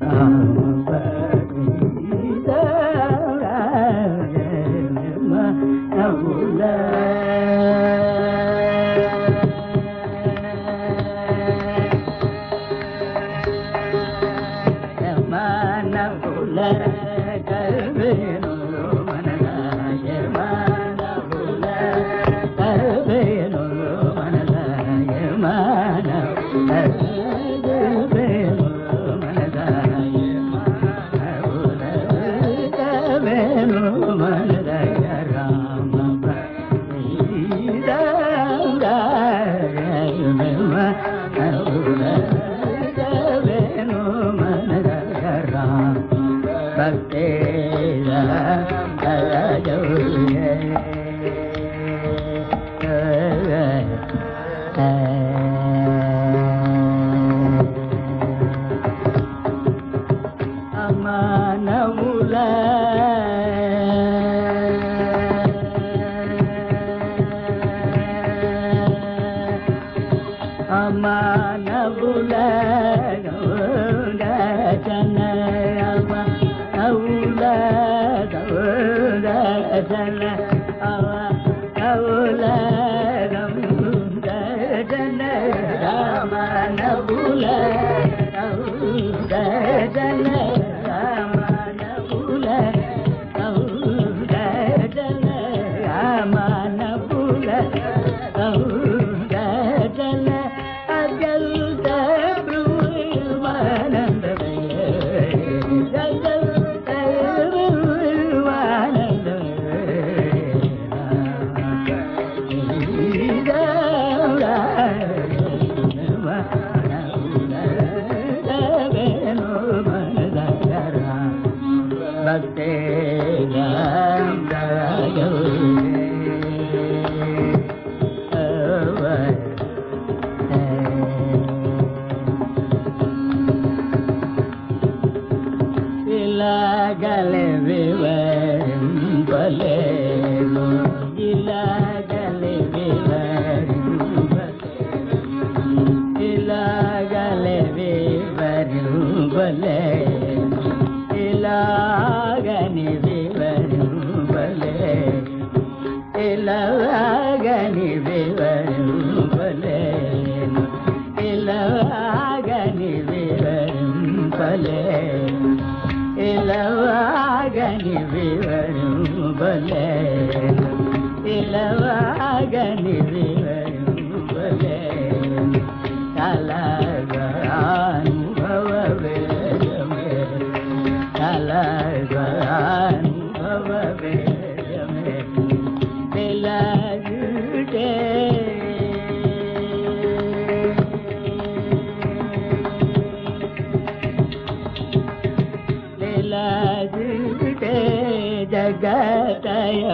I'm bad.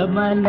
மன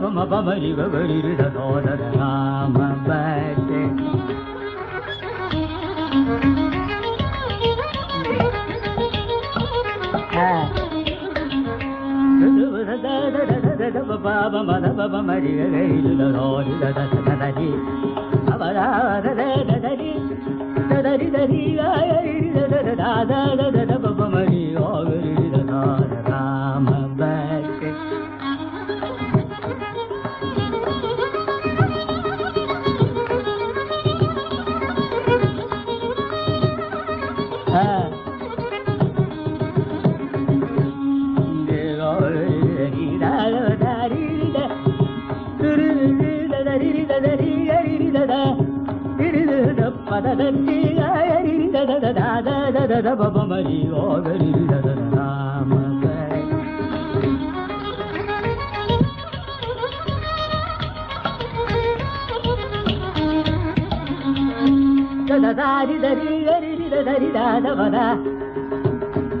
గమ బమరి బరిడ రామ బట్టే బాబ మద బబ మరి రోలి దరి అవరా దరి దరి దరి దరి దాదా baba mari o gari da ram దదారి దరి గరి దరి దాదవన.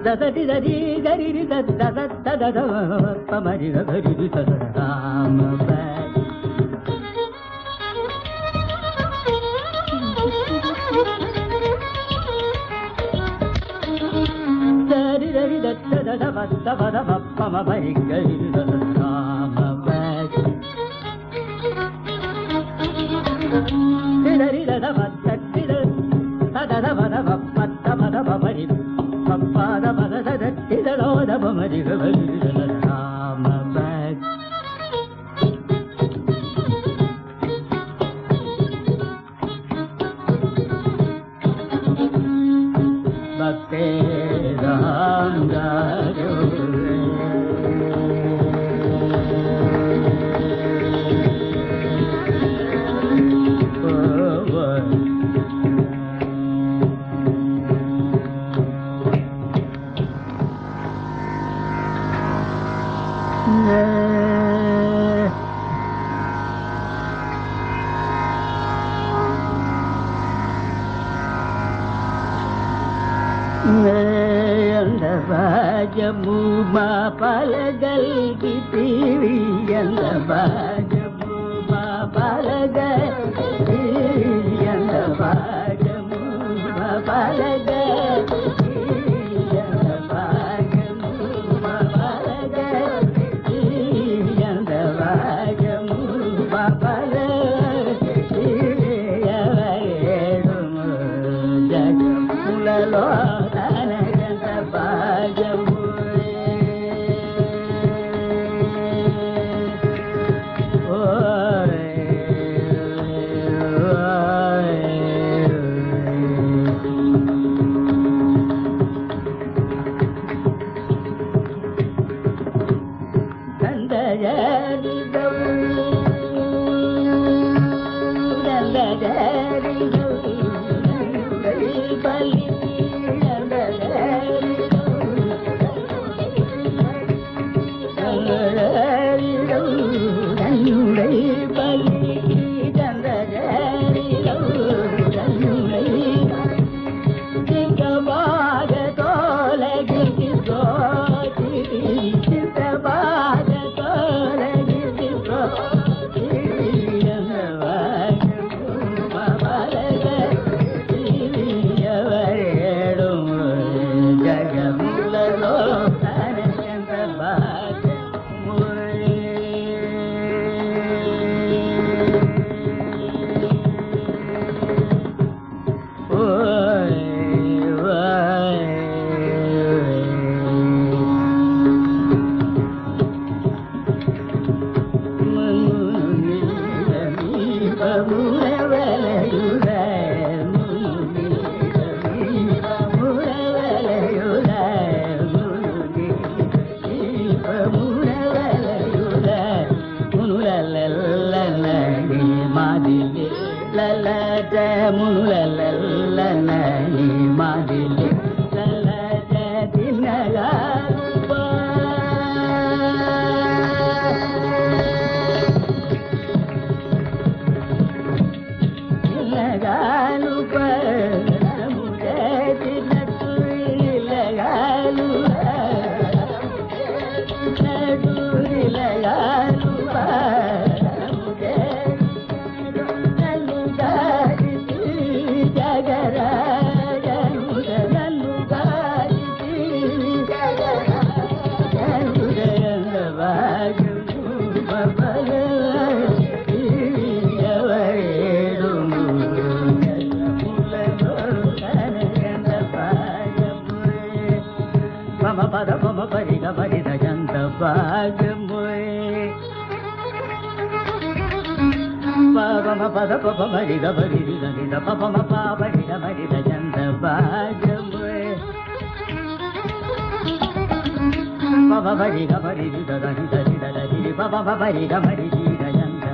దదటి దరి గరి దద దద దద పమరి గరి దద రామ அவை బబరి గబరి దరి దరి దరి బబరి గబరి గయంత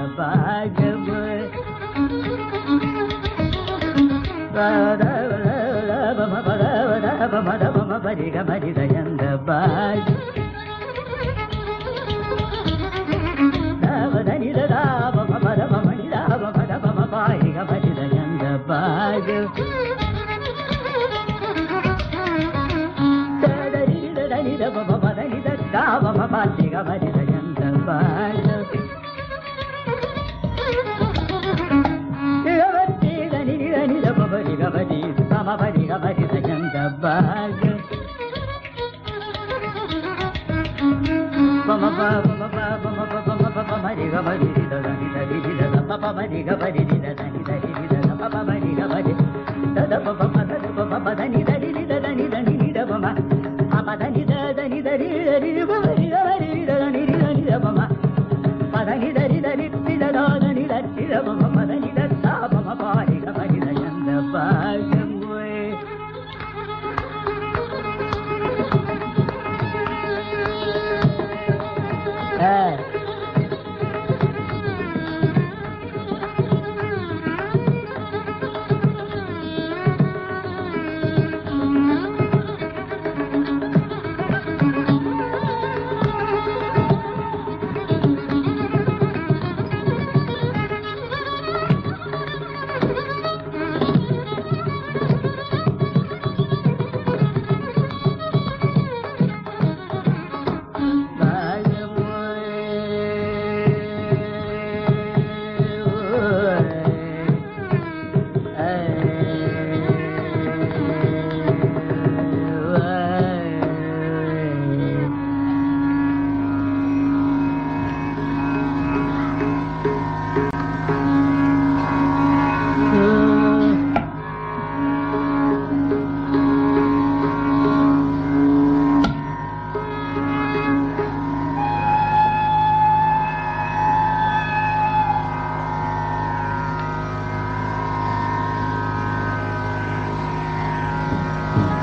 భాగవ బబరి గబరి దయంత భాగ Bye. పదని పదనిదరి దరి దరి దరి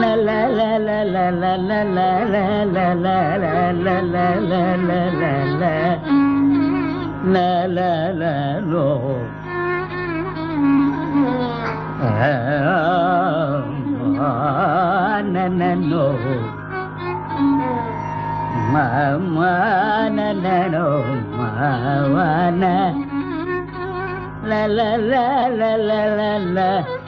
నెలలో నన్నో మానో మావన ల ల ల ల ల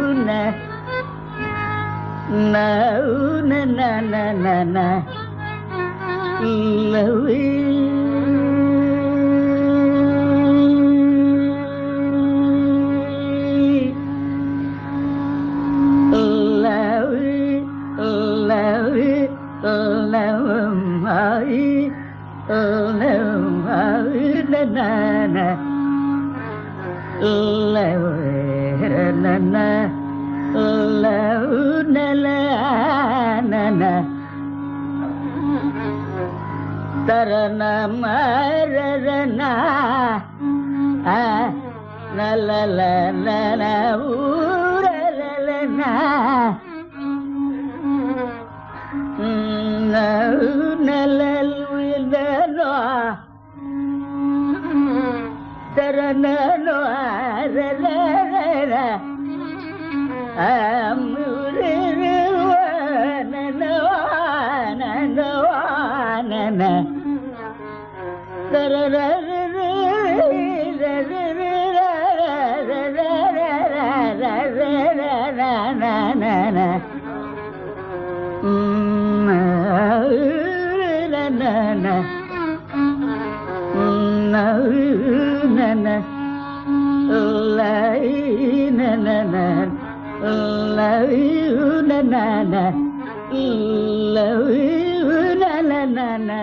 na u na na na na na lâu na na na na na ನಲ ನನ ತರನ ಮರನ ನಲ ನನ ಊರಲನ ನಲಲ್ವಿದನೋ ತರನೋ ಅರಲ na na na love na na na na love you na na na na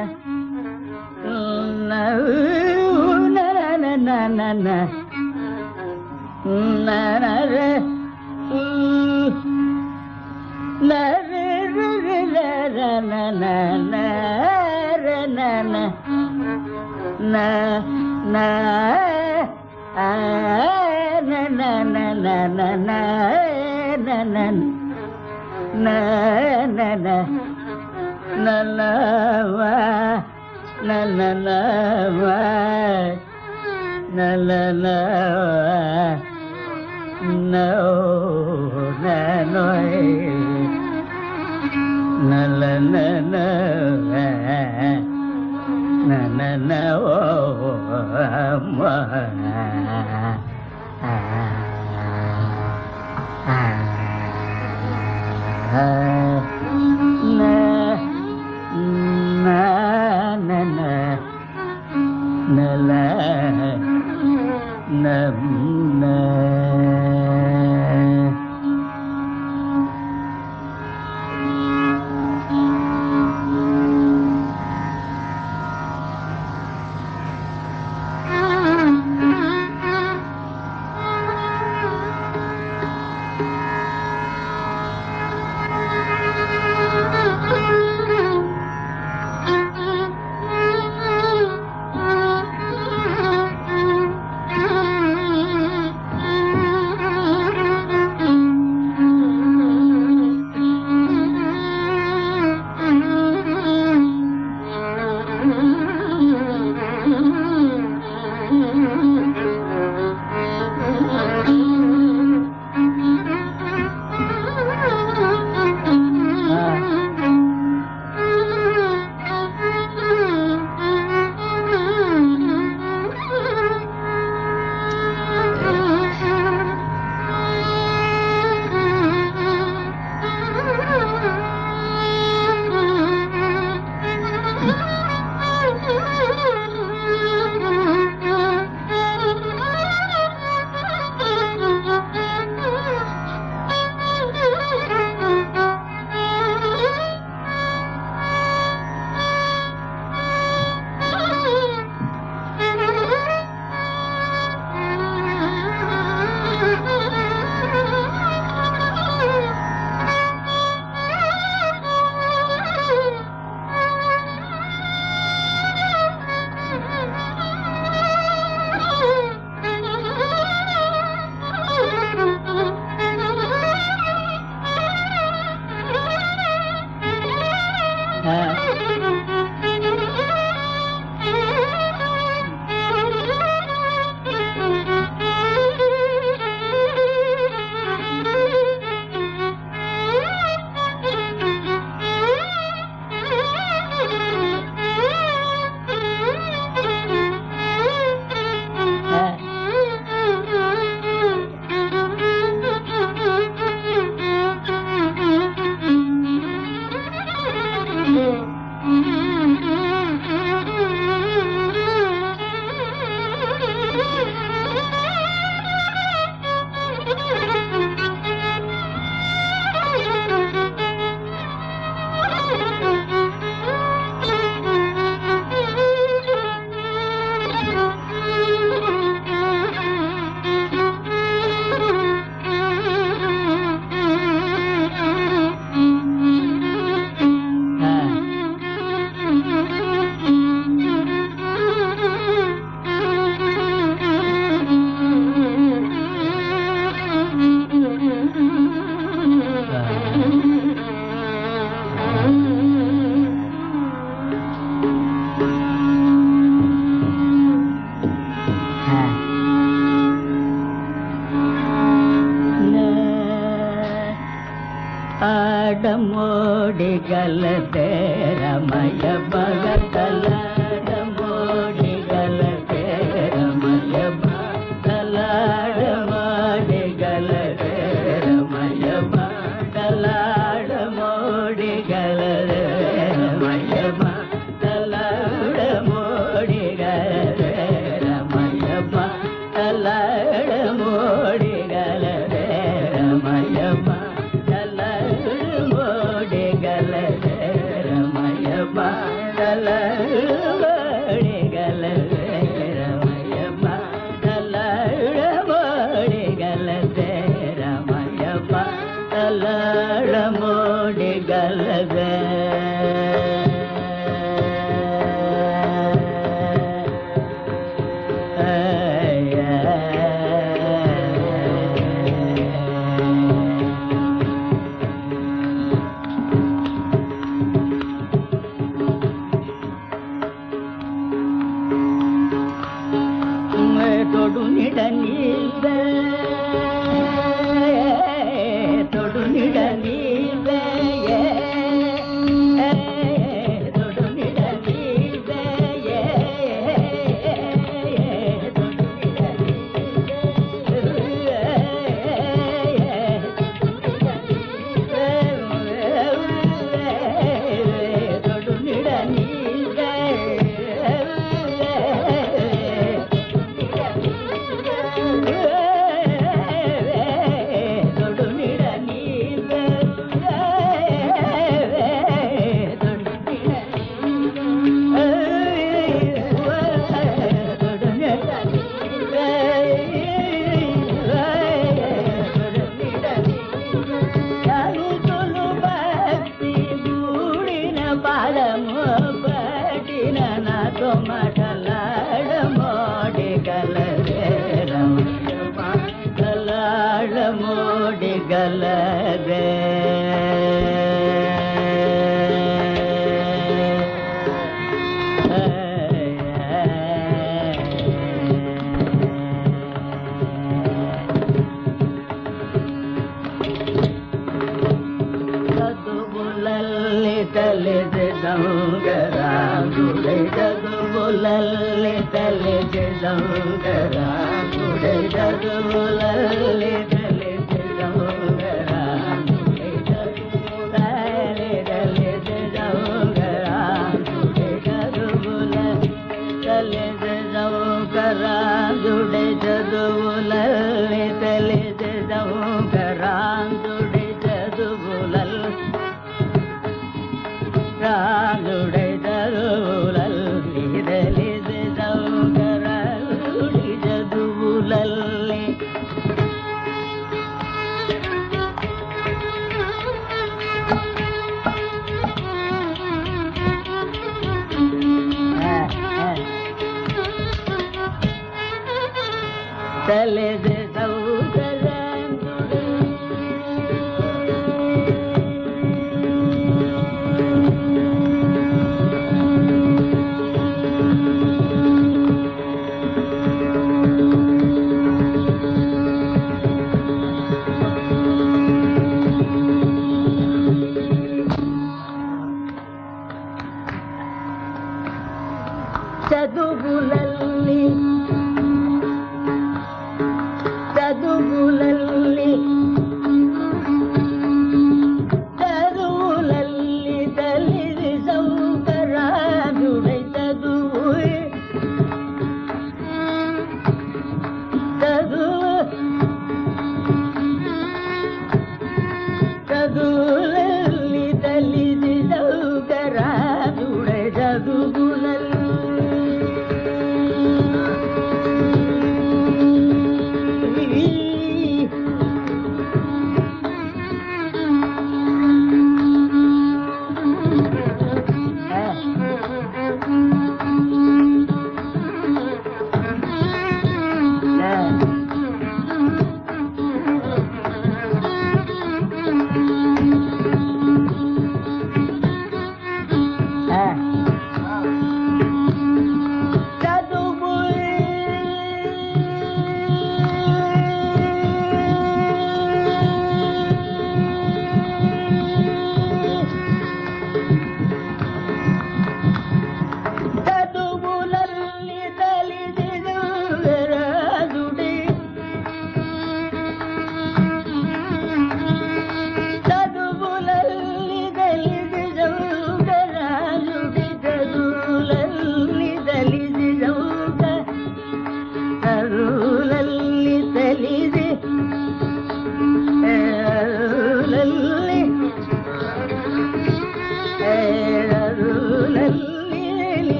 na na na na re na re re re re re na na na re na na na na ah na na na na na na na na na na na na na va na na na va na na na va na na nói na na na na na na na oh, oh, oh, oh, oh, oh, oh, oh, oh. நம் गलत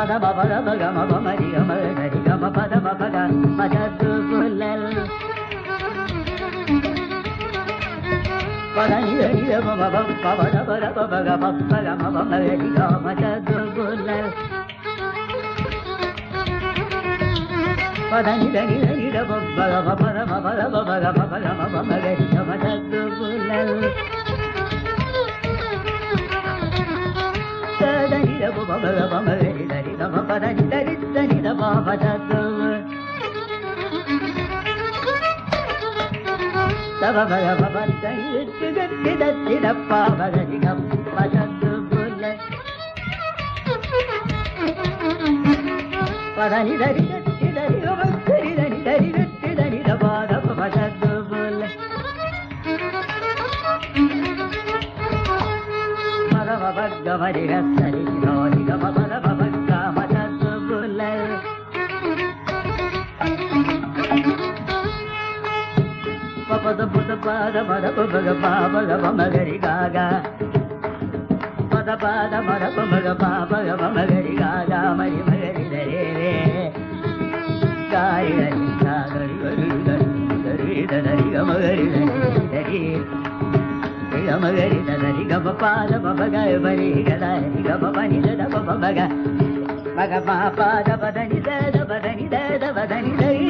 పదమ పదమ గమ మరి గమ దరి గమ పదమ పద మ చదువులల్ పదని దరి గమ పవన పద పగ గమ మగరి గమ చదువులల్ గమ గమ గమ పదని దరి దరి దరి దరి దరి దరి దరి దరి దరి దరి పదమ భగ్గ మరి గత్తరి గోరి గమ పదమ భగ్గ మ చదువుల పద పద పద పద పగ పాప గమ మగరి గాగా పద పద పద పగ పాప మగరి గాగా మరి మగరి దరే రే గారి దరి సాగరి గరి దరి దరి దరి గమ గరి దరి గమ గరి దరి గమ పాద పగ బరి గదరి గమ పని దద పగ మగ పాద బదని దద బదని దద బదని దరి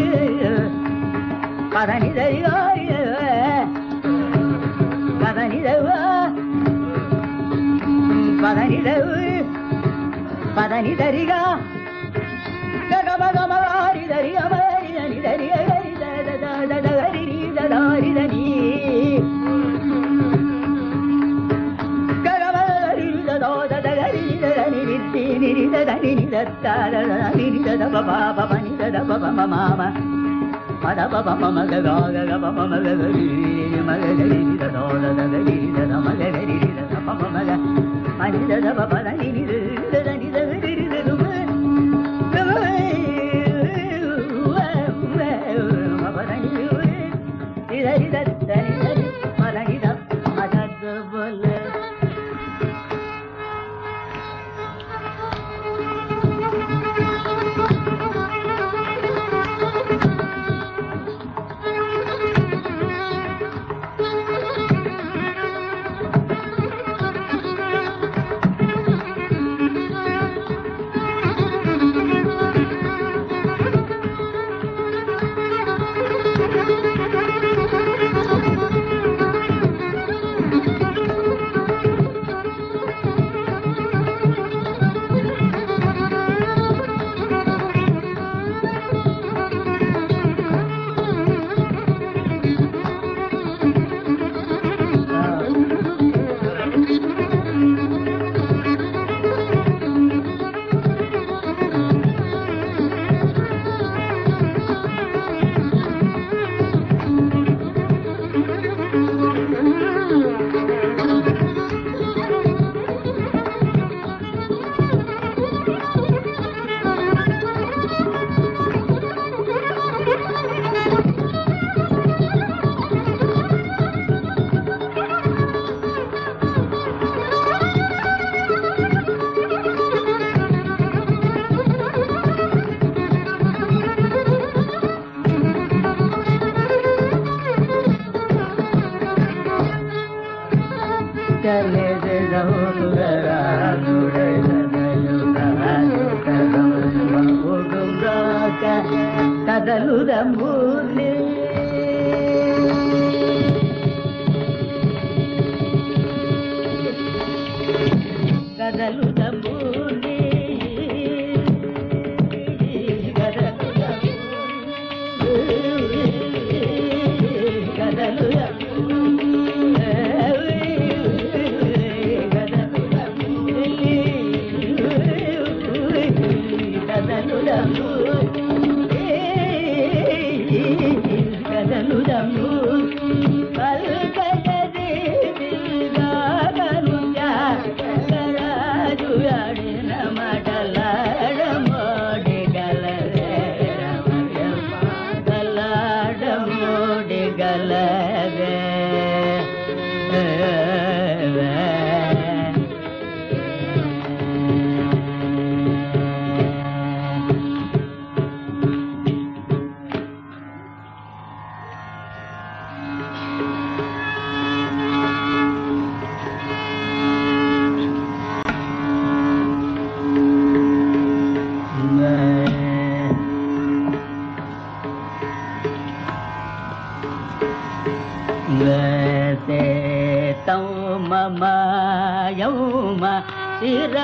పదని దరి పదని దవ పదని దవ పదని దరిగా గగమగమగారి దరి అమరి దరి దరి దరి దద దద దరి దదారి నిత్తి నిరి దదని నిదత్తార నిరి దద పప పని దద పప మామ. పద పప మగ గాగ గప మగ గరి మగ గరి దదో దద గరి మగ గరి దద పప మగ పని దద పప சிற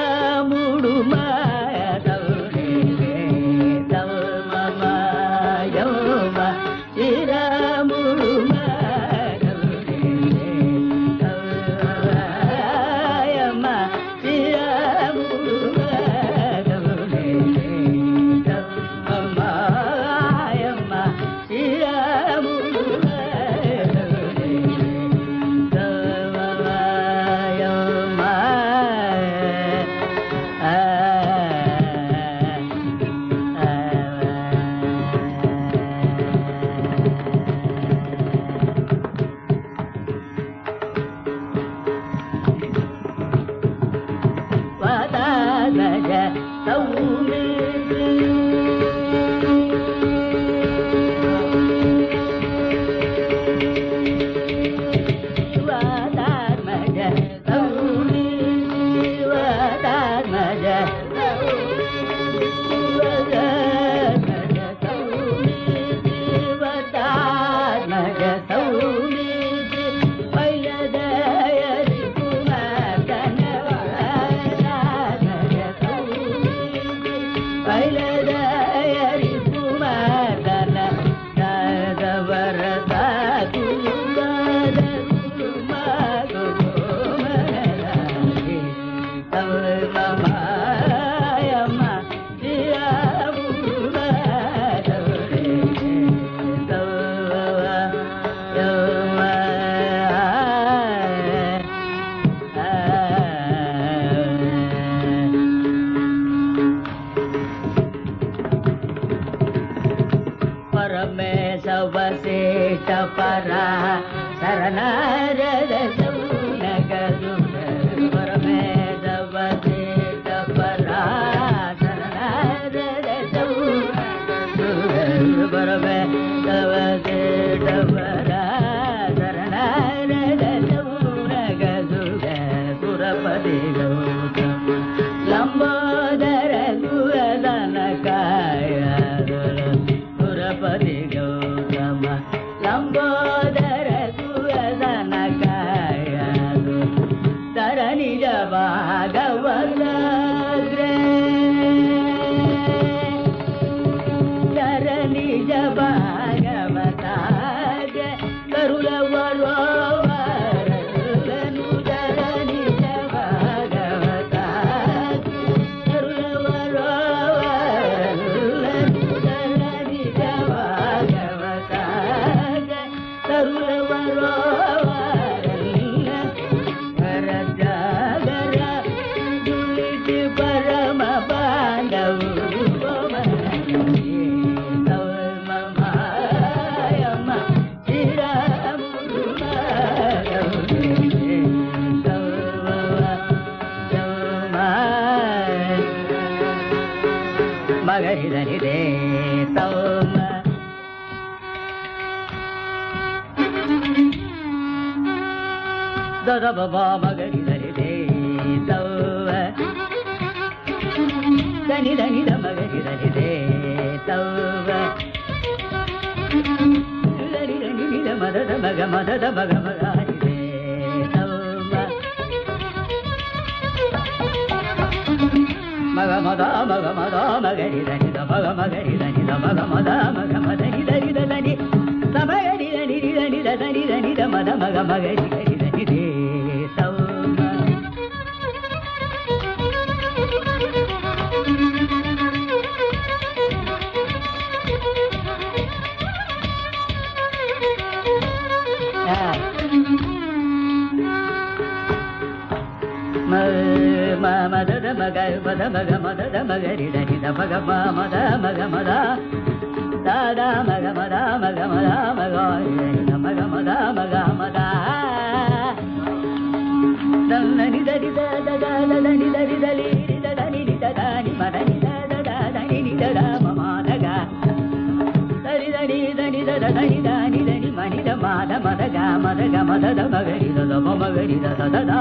దద బబా మగరి తవ్వ దని దని ద మగరి తవ్వ దరి దని ని ద మగ మద మగ మగారి తవ్వ మగ మద మగ మద మగరి దని ద మగ మగరి దని ద మగ మద మగ మదని దరి దని సమగరి దని దని దని దని ద మద మగ మగరి మగ మద మగ మద మగరి దరి మగ మద మగ మద దాదా మగ మద మగ మద మగ మగ మద మగ మద దన్నని దరి దద దదని దరి దలి దదని దదని మదని దద దదని నిదద మమాదగ దరి దని దని దద దని దాని దని మనిద మాద మదగ మదగ మదద మగరి దద మగరి దద దద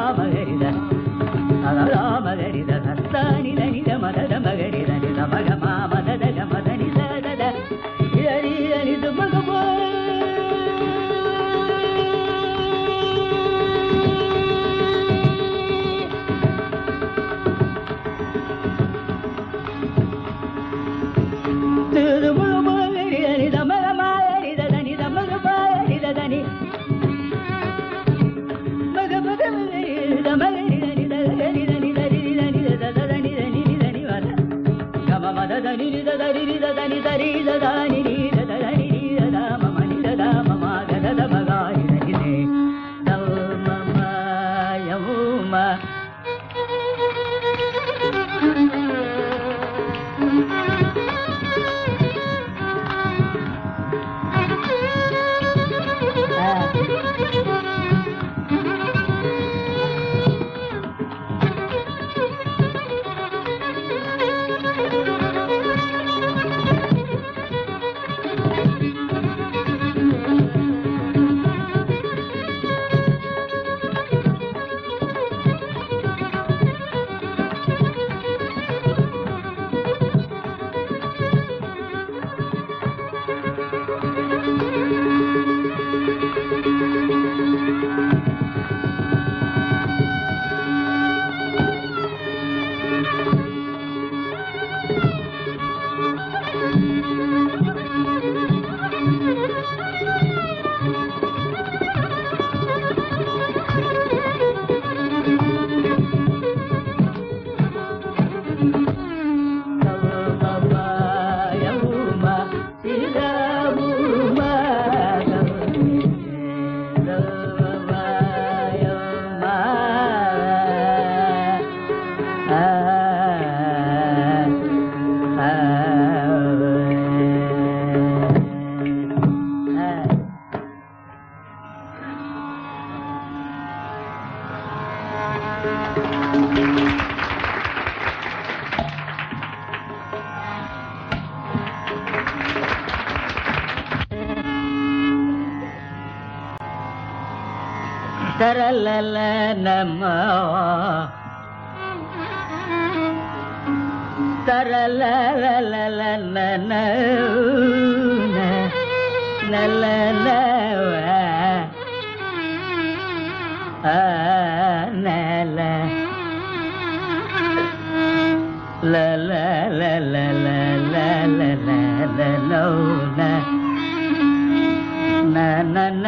சகல நம தரல நல்ல நல்ல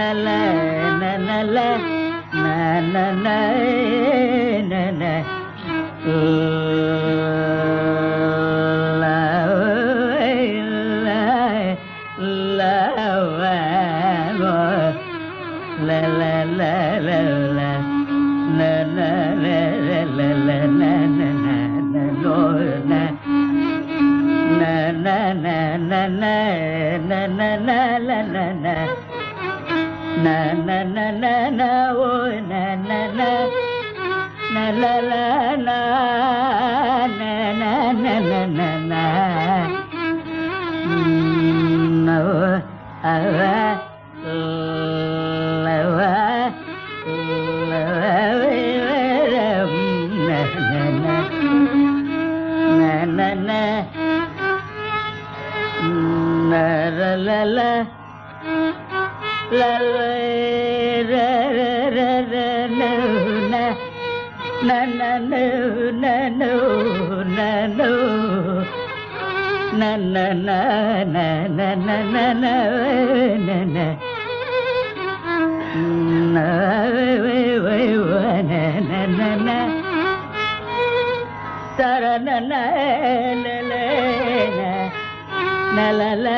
la la la la la la la la la la la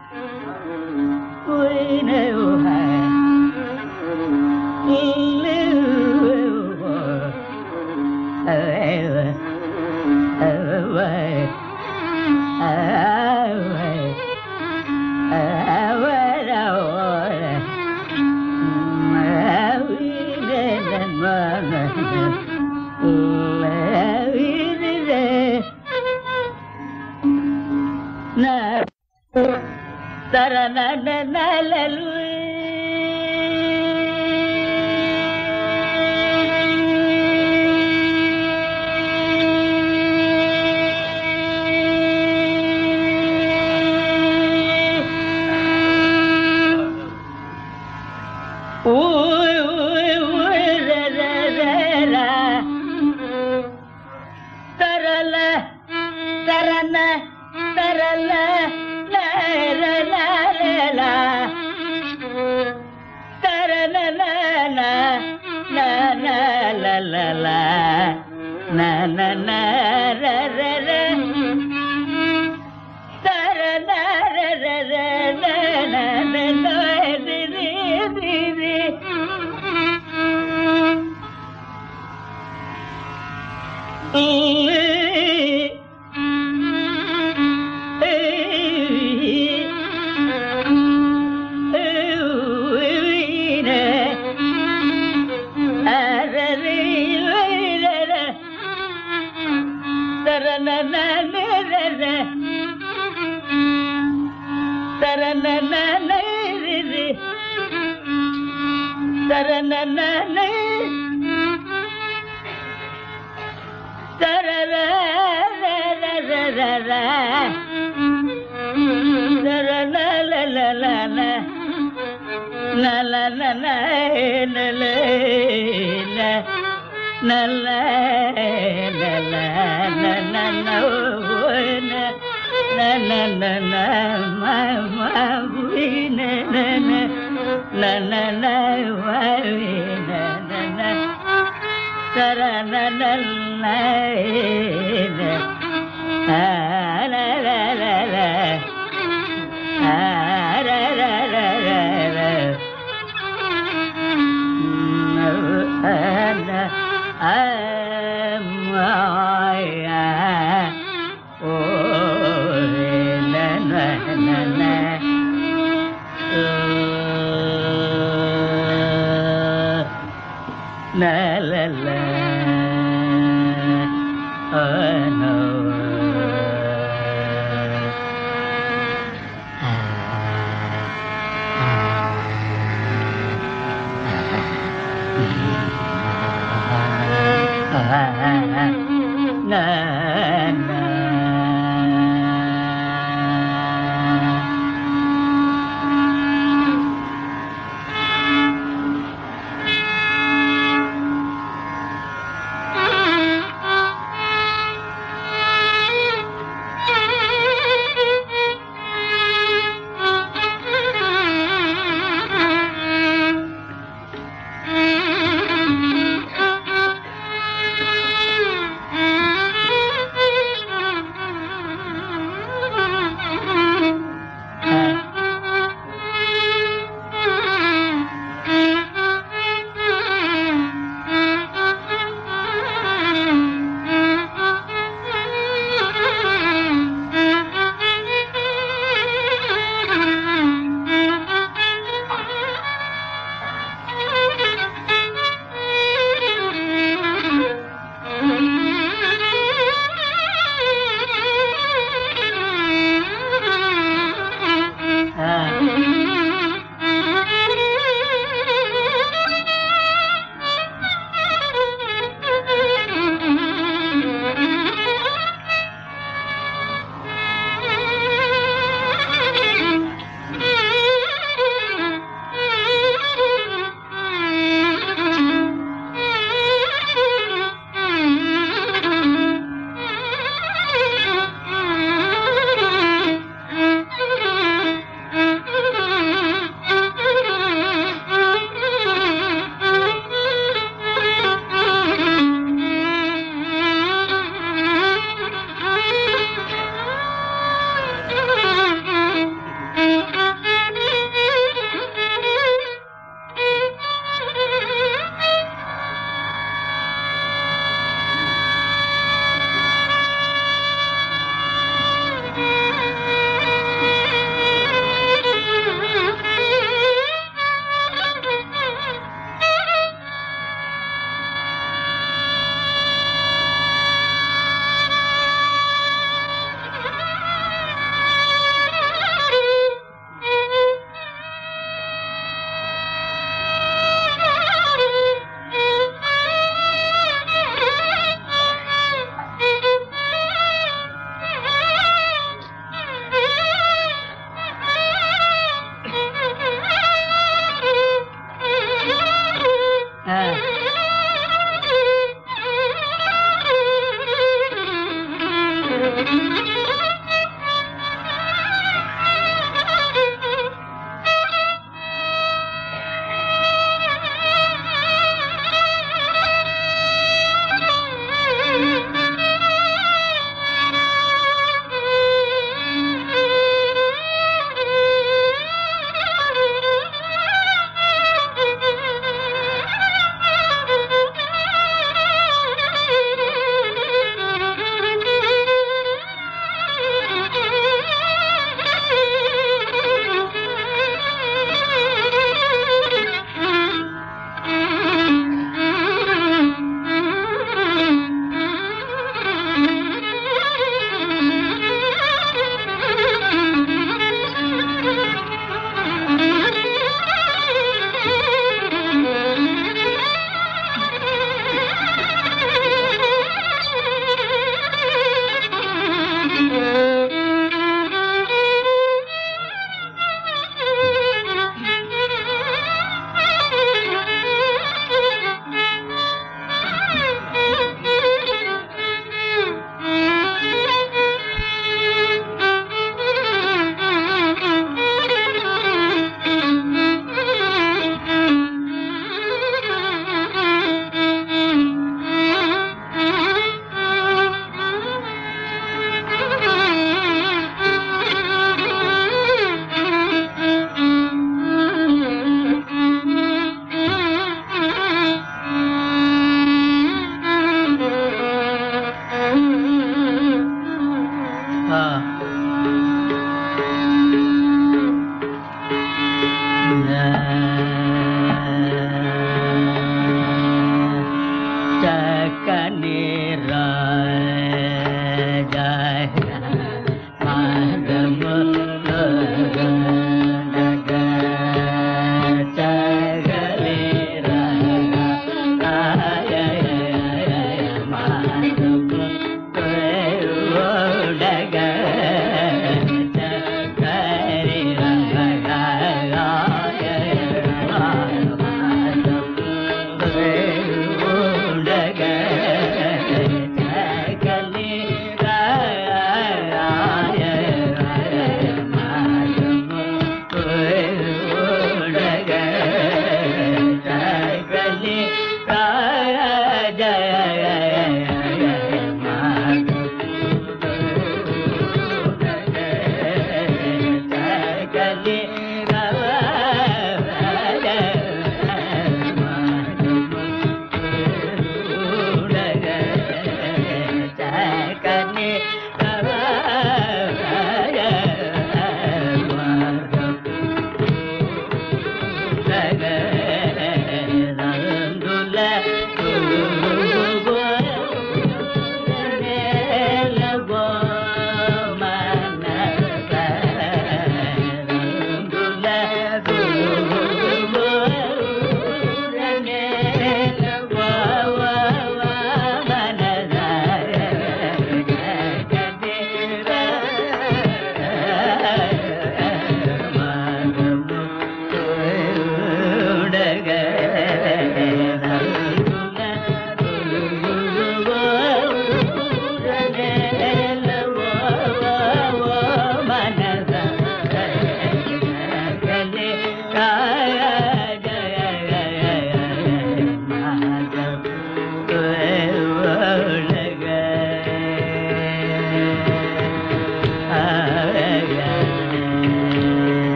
la la la la la la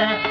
that.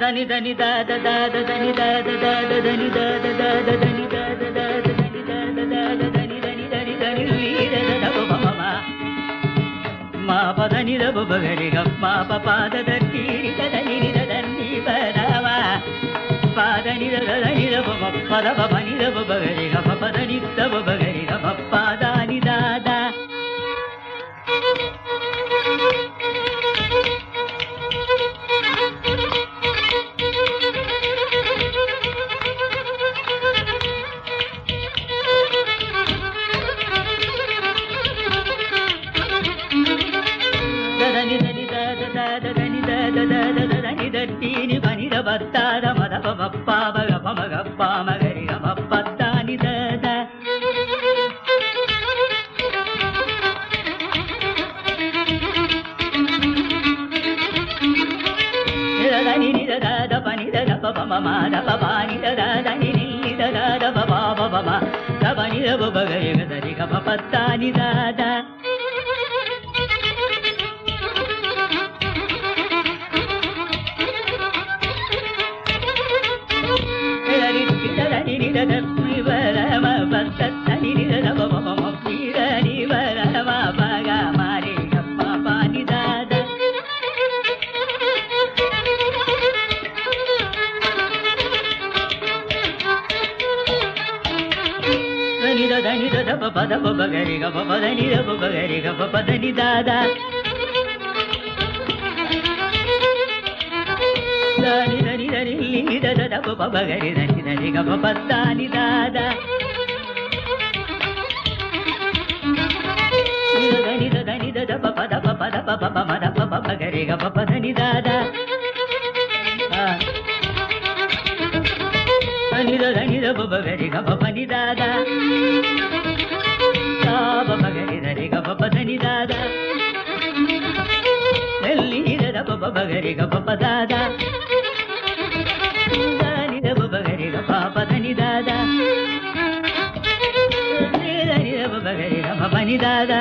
దని దని దాద దాద దని దాద దాద దని దాద దాద దని దాద దాద దని దాద దాద దని దని దని దని మా పదని దరి మా పాద దీరి దని దని పదవా. పాదని దని పద పని దరి పదని దరి పప్ప. ರಿಗ ಬ ಪತ್ತಾನಿದಾದ గడి దాదా. దాని దని దని లింగిద దబ బబ గడి దని దని గబ పత్తాని దాదా. దని దని దద ప పద ప పద ప ప మద ప ప గరి గ ప ప దని దాదా. అని దని ద ప గరి గ ప పని దాదా. బగరి గ పప దాదా దాని గ బగరి గ పాప ధని దాదా దాని గ బగరి గ పపని దాదా.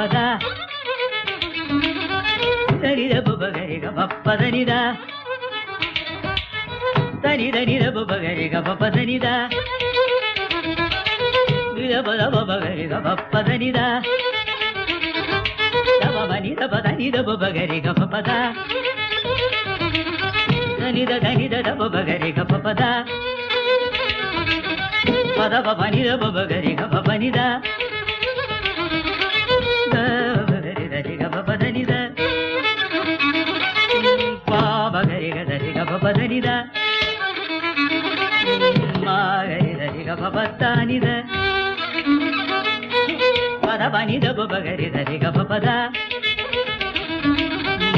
బప్పద దరిద బొబగరిగ బప్పదనిద తని దనిద బొబగరిగ బప్పదనిద విరబద బొబగరిగ బప్పదనిద దవనిద బదనిద బొబగరిగ బప్పద దనిద దనిద బొబగరిగ బప్పద పద బనిద బొబగరిగ బపనిద పదరిద మాగరిదరిగ పపత్తానిద పద పనిద బగరిదరిగ పపద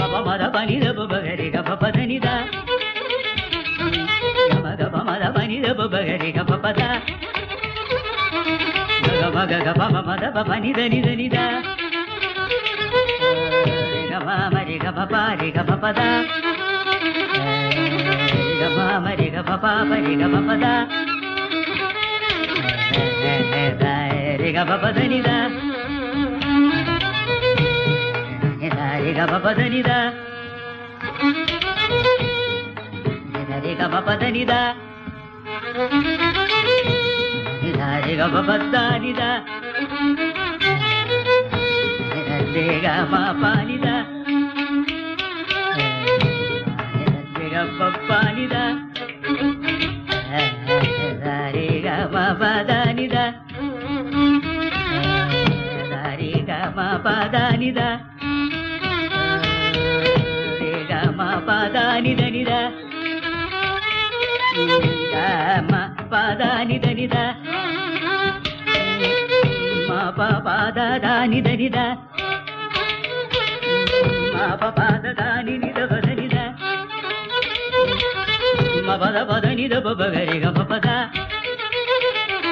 మప మద పనిద బగరిగ పపదనిద గమగ మద పనిద బగరిగ పపద గగ మగ పమ మద పనిద నిద నిద మరి గమ పారి గమ పద మరిగ పప పరిగ పపద రిగ పపదనిదా రిగ పపదనిదా రిగ పపదనిదా రిగ పపదానిదా రిగ పాపానిదా పప్పానిదా పదనిద. సరి గమ పదనిద. గమ పదనిద నిద గమ పదనిద నిద మప పద దాని దనిద మప పద దాని నిద పదనిద మపద పద నిద పగరి గమ పద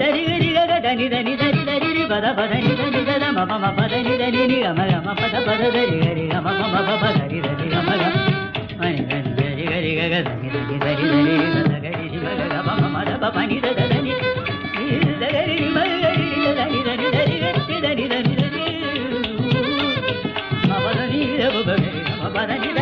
దని దని గరి గగ దని దని దని దని రి పద పద ని దని దద మ మ పద ని దని ని గమ గమ పద పద దరి గరి గమ మ మ పద రి దని గమ గమ మని దని గరి గరి గగ దని దని దని దని రి పద గరి రి గగ గమ మ మ ద ని దద దని రి ద గరి రి మ గరి రి దని దని దని గరి దని దని దని మ పద ని ద బ గరి గమ పద ని ద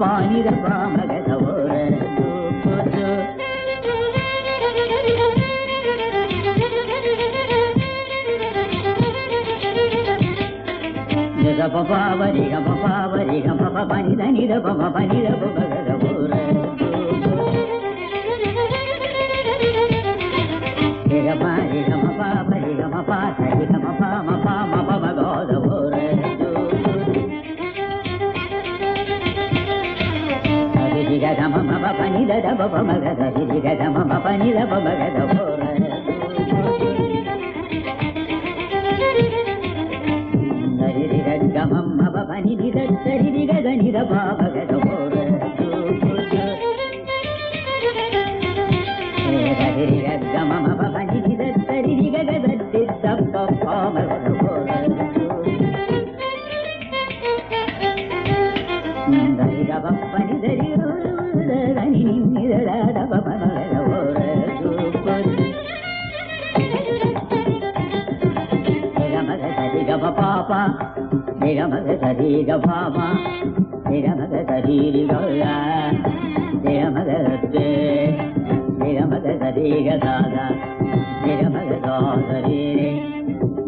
ಪಾನಿ ರ ಮಗದವರ ಜಗ ಪಾವರಿ ಗ ಪಾವರಿ ಗ ಪಾಪ ಪನಿ ದ ನಿ ದ ಪಾಪ ಪನಿ ದ పని ద ద పమ గద రి రి గ గమ మ పని ద పమ నిగమగ సరి గ దాద నిగమగ దో సరి రే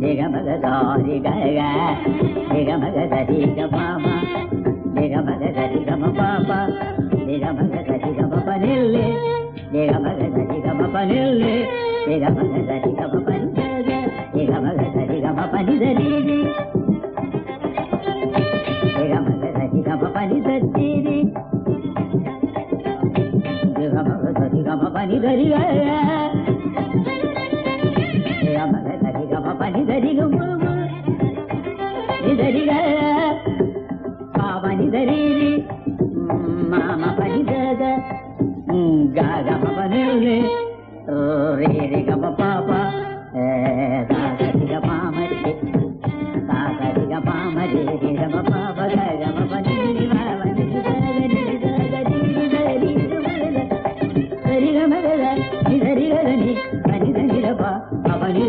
నిగమగ దారి గ గ నిగమగ సరి గ పాప నిగమగ సరి గ మ పాప నిగమగ సరి గ మ ప నిల్లే నిగమగ సరి గ మ ప నిల్లే నిగమగ సరి గ మ ప నిల్లే నిగమగ సరి గ సరి గ మ ప నిదరి గ మ నిదరి గ పాప నిదరి మామ పని దద గ గ మ ప నిల్లే రే రే గ మ పాప గా గ రి గ పామ రే గా గ రి గ పామ రే రే గ మ పాప